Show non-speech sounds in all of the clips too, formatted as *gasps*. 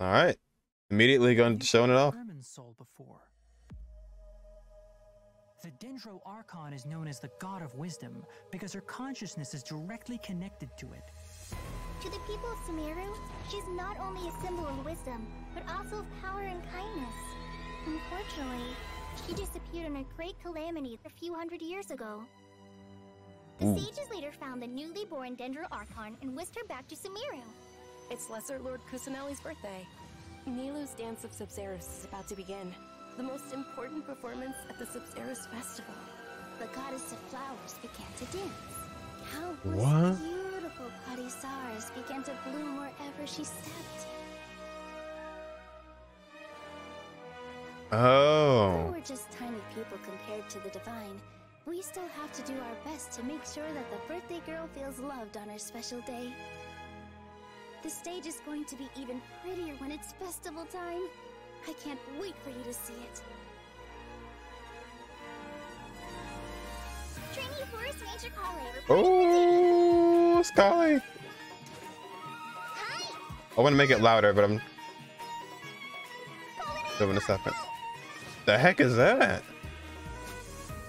All right. Immediately going showing it off. Soul before. The Dendro Archon is known as the God of Wisdom because her consciousness is directly connected to it. To the people of Sumeru, she's not only a symbol of wisdom, but also of power and kindness. Unfortunately, she disappeared in a great calamity a few hundred years ago. The Ooh. sages later found the newly born Dendro Archon and whisked her back to Sumeru. It's Lesser Lord Kusanali's birthday. Nilou's Dance of Sabzeruz is about to begin. The most important performance at the Sabzeruz Festival. The goddess of flowers began to dance. Countless What? beautiful Padisarahs began to bloom wherever she stepped. Though Oh. we're just tiny people compared to the divine, we still have to do our best to make sure that the birthday girl feels loved on her special day. The stage is going to be even prettier when it's festival time. I can't wait for you to see it. Trainee Forest Ranger Kale Oh, Scully. Hi! I want to make it louder, but I'm doing a second. The heck is that?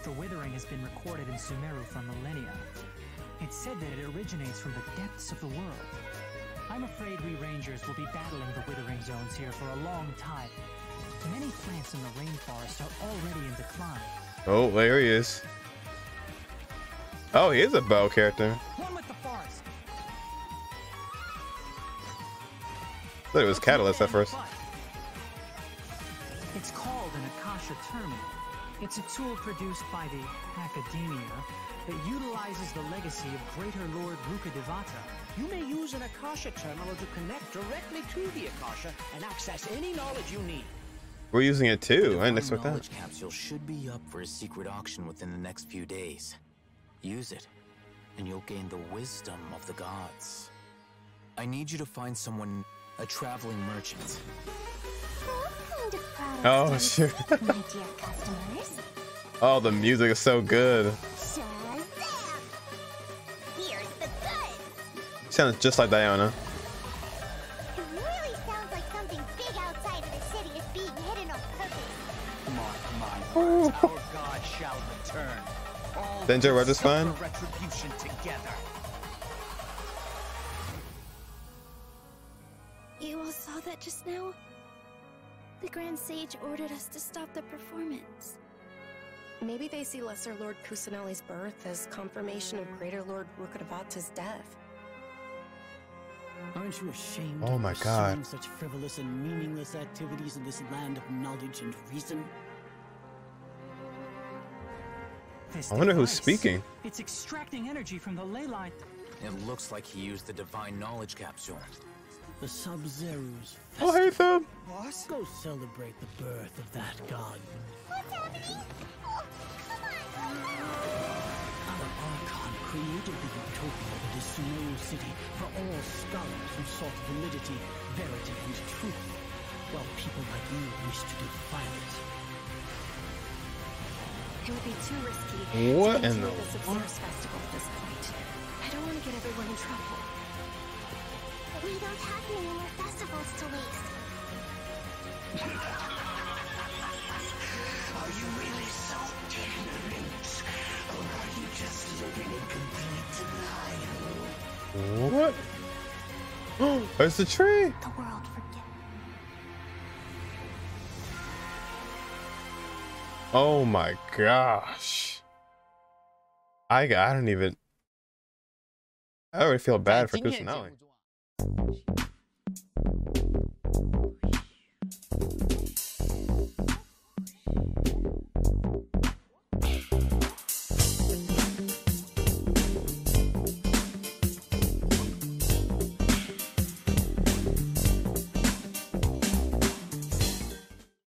The withering has been recorded in Sumeru for millennia. It's said that it originates from the depths of the world. I'm afraid we rangers will be battling the withering zones here for a long time. Many plants in the rainforest are already in decline. Oh, there he is. Oh, he is a bow character. One with the forest. thought it was Catalyst at first. It's called an Akasha Terminal. It's a tool produced by the Academia that utilizes the legacy of Greater Lord Rukkhadevata. You may use an Akasha terminal to connect directly to the Akasha and access any knowledge you need. We're using it too. I didn't Divine expect that. knowledge capsule should be up for a secret auction within the next few days. Use it, and you'll gain the wisdom of the gods. I need you to find someone, a traveling merchant. Oh, customers? *laughs* Oh, the music is so good. Sounds just like Diana. Really like on. All Then Joe Rogers fine? You all saw that just now? The Grand Sage ordered us to stop the performance. Maybe they see Lesser Lord Kusanali's birth as confirmation of Greater Lord Rukkhadevata's death. Aren't you ashamed Oh of my pursuing God. such frivolous and meaningless activities in this land of knowledge and reason? This I wonder who's speaking. It's extracting energy from the ley line. It looks like he used the divine knowledge capsule. The Sabzeruz. Oh, hey, Thumb. Boss? Go celebrate the birth of that god. What's happening? Oh, come on! Our Archon created the utopia that is Sumeru City for all scholars who sought validity, verity, and truth, while people like you wish to defile it. It would be too risky What to in continue the the Sabzeruz Festival at this point. I don't want to get everyone in trouble. We don't have many more festivals to waste. Are you really so ignorant? Or are you just living in complete denial? What? *gasps* There's the tree. The world forget. Oh my gosh. I I don't even. I already feel bad for Chris now.